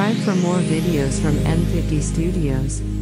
Subscribe for more videos from M50 Studios.